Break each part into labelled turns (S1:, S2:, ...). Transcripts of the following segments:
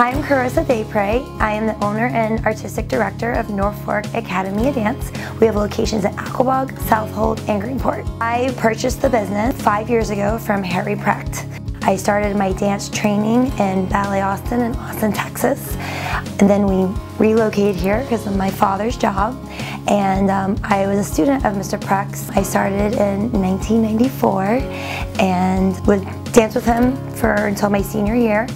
S1: Hi, I'm Karissa Despres. I am the owner and artistic director of North Fork Academy of Dance. We have locations at Aquebogue, Southold, and Greenport. I purchased the business five years ago from Harry Precht. I started my dance training in Ballet Austin in Austin, Texas. And then we relocated here because of my father's job. And um, I was a student of Mr. Precht. I started in 1994 and would dance with him for until my senior year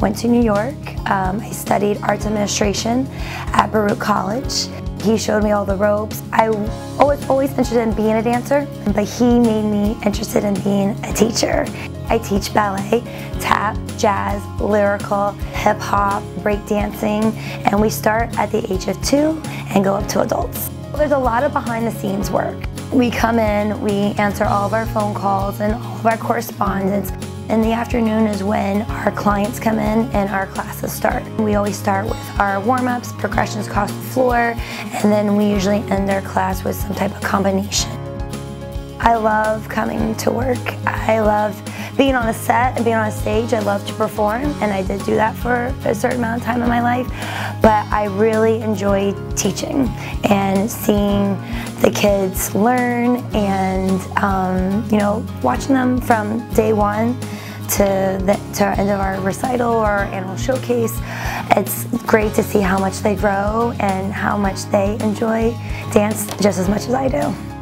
S1: went to New York. Um, I studied arts administration at Baruch College. He showed me all the ropes. I was always interested in being a dancer, but he made me interested in being a teacher. I teach ballet, tap, jazz, lyrical, hip hop, break dancing, and we start at the age of two and go up to adults. There's a lot of behind the scenes work. We come in, we answer all of our phone calls and all of our correspondence. In the afternoon is when our clients come in and our classes start. We always start with our warm-ups, progressions across the floor, and then we usually end our class with some type of combination. I love coming to work. I love being on a set and being on a stage. I love to perform, and I did do that for a certain amount of time in my life. But I really enjoy teaching and seeing the kids learn and, um, you know, watching them from day one to the to our end of our recital or our annual showcase. It's great to see how much they grow and how much they enjoy dance just as much as I do.